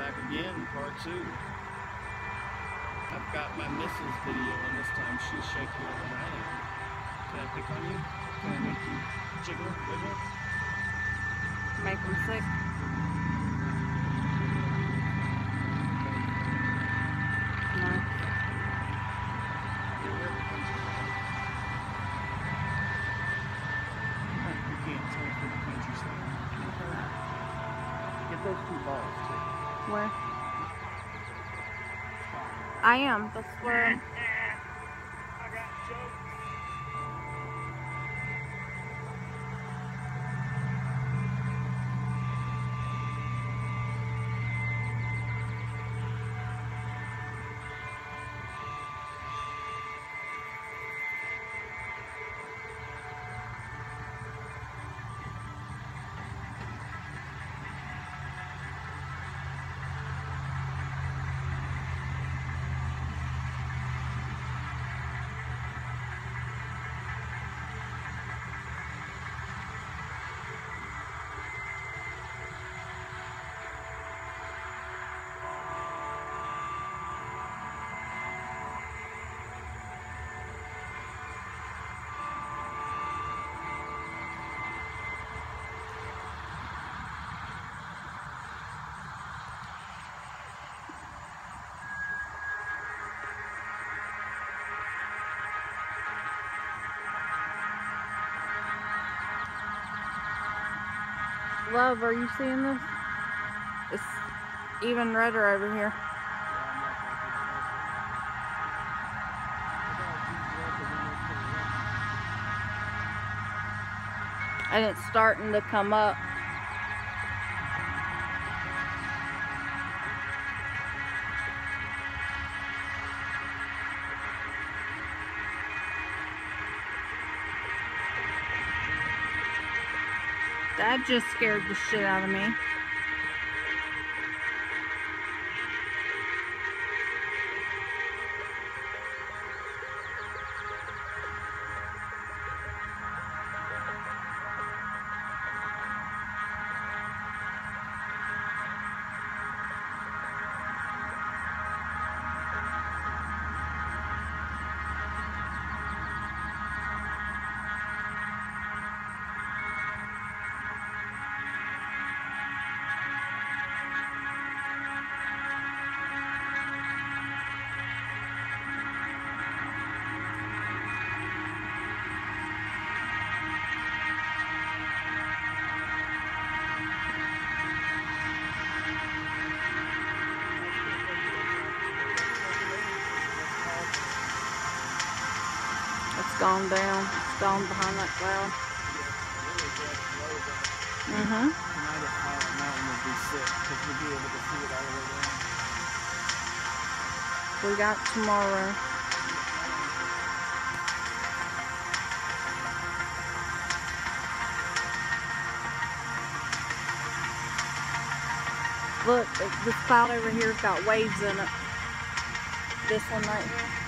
back again, part two. I've got my missus video, and this time she's shakier than I am. Can I pick on you? Can I make you jiggle, wiggle? Make them sick. No. You're where it comes from. You can't tell from the country side. Get those two balls, too. Where? I am. That's where. Love, are you seeing this? It's even redder over here. And it's starting to come up. That just scared the shit out of me. Gone down. It's gone behind that cloud. Mm-hmm. Down. We got tomorrow. Look, this cloud over here's got waves in it. This one right here.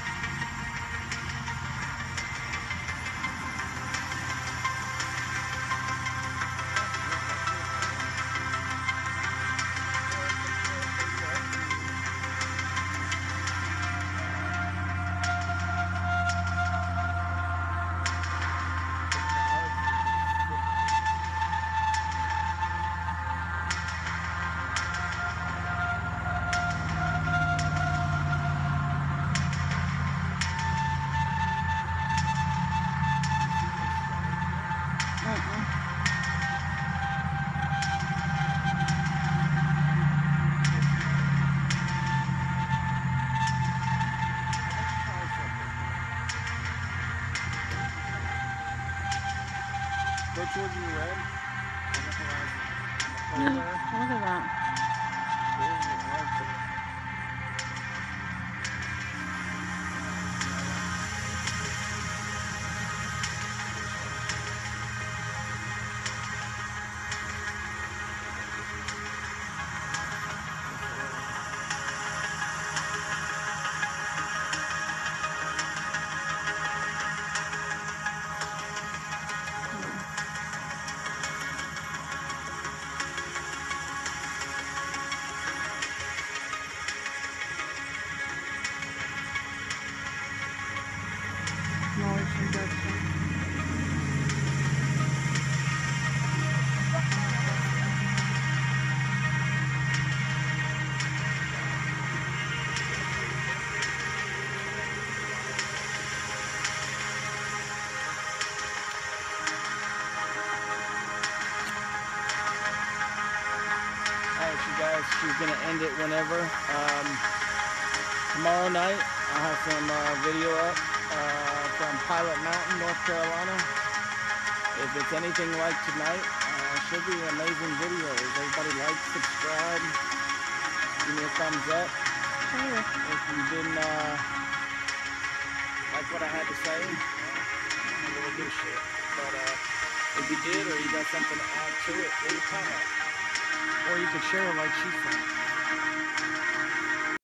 Go towards your red. Look at that. she's gonna end it whenever. Um, tomorrow night I'll have some uh, video up uh, from Pilot Mountain, North Carolina. If it's anything like tonight, uh, should be an amazing video. Everybody like, subscribe, give me a thumbs up. Sure. If you didn't uh, like what I had to say, I'm a little good shit. But uh, if you did or you got something to add to it, leave a comment. Or you could share it like she said.